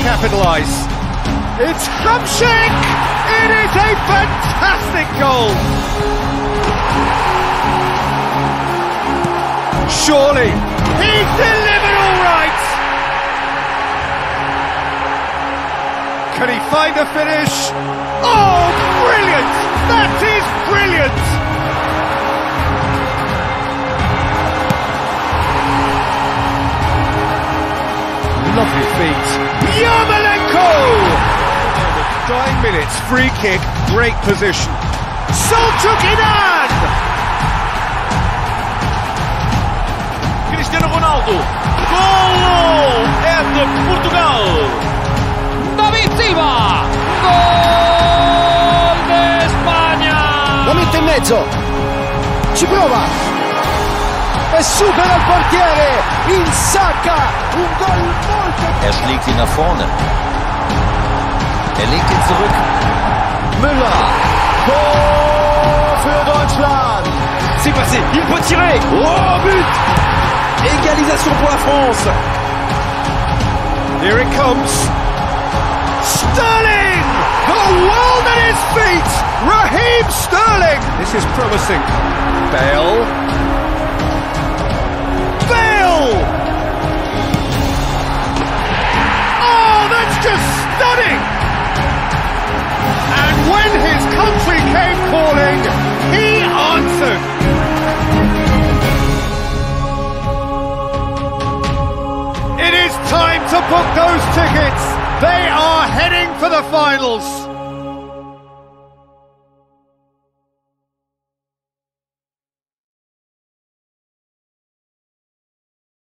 capitalise. It's Hamsik! It is a fantastic goal! Surely, he's delivered all right! Can he find a finish? Oh, brilliant! Nine minutes, free kick, great position. Selçuk İnan! Cristiano Ronaldo. Golo! É de Portugal. David Silva. Gol de España. La mette in mezzo. Ci prova. E supera il portiere. Insacca. Un gol molto... Er schlägt ihn nach vorne. Er legt ihn zurück. Müller. Tor für Deutschland. C'est passé. Il peut tirer. Oh, but Égalisation pour la France. Here it comes. Sterling! The world at his feet! Raheem Sterling! This is promising. Bale. Bale! To book those tickets. They are heading for the finals.